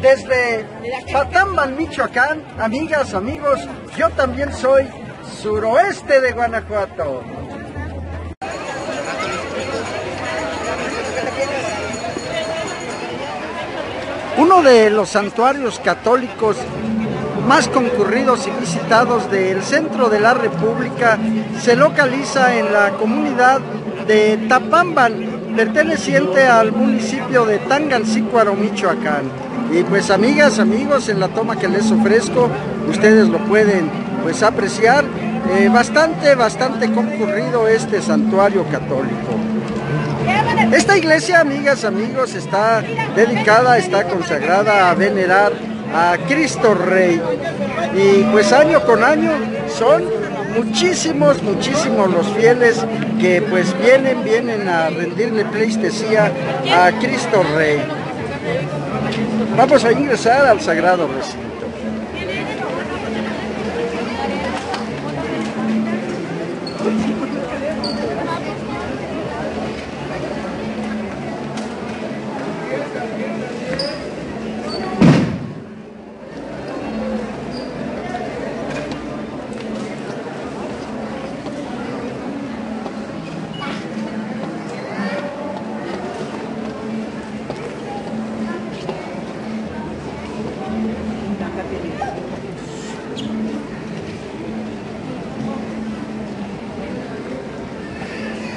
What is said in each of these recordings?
Desde Patamban, Michoacán, amigas, amigos, yo también soy suroeste de Guanajuato. Uno de los santuarios católicos más concurridos y visitados del centro de la República se localiza en la comunidad de Tapamban, perteneciente al municipio de Tangancícuaro, Michoacán. Y pues amigas, amigos, en la toma que les ofrezco, ustedes lo pueden pues apreciar, eh, bastante, bastante concurrido este santuario católico. Esta iglesia, amigas, amigos, está dedicada, está consagrada a venerar a Cristo Rey. Y pues año con año son muchísimos, muchísimos los fieles que pues vienen, vienen a rendirle pleistesía a Cristo Rey. Vamos a ingresar al Sagrado Recinto.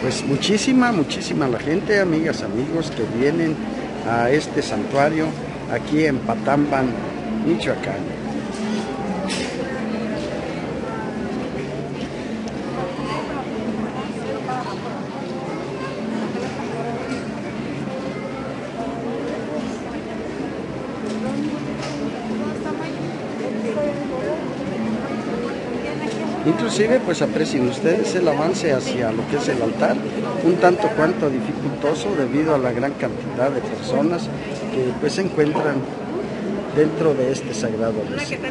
Pues muchísima, muchísima la gente, amigas, amigos, que vienen a este santuario aquí en Patamban, Michoacán. Inclusive pues aprecien ustedes el avance hacia lo que es el altar, un tanto cuanto dificultoso debido a la gran cantidad de personas que pues se encuentran dentro de este sagrado recinto.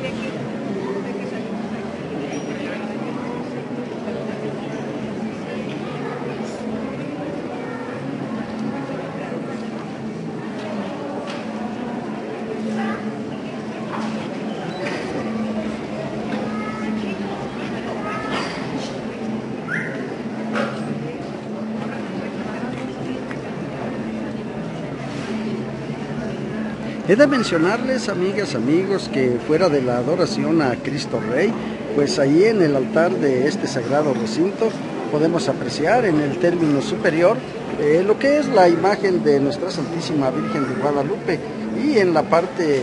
He de mencionarles, amigas, amigos, que fuera de la adoración a Cristo Rey, pues ahí en el altar de este sagrado recinto podemos apreciar en el término superior eh, lo que es la imagen de nuestra Santísima Virgen de Guadalupe y en la parte eh,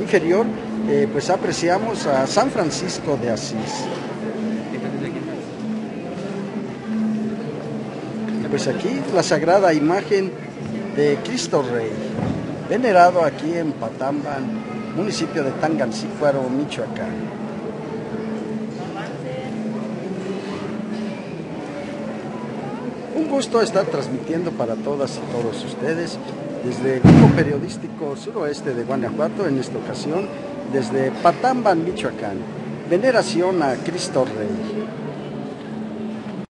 inferior eh, pues apreciamos a San Francisco de Asís. Pues aquí la sagrada imagen de Cristo Rey venerado aquí en Patamban, municipio de Tangancícuaro, Michoacán. Un gusto estar transmitiendo para todas y todos ustedes desde el grupo periodístico suroeste de Guanajuato, en esta ocasión desde Patamban, Michoacán. Veneración a Cristo Rey.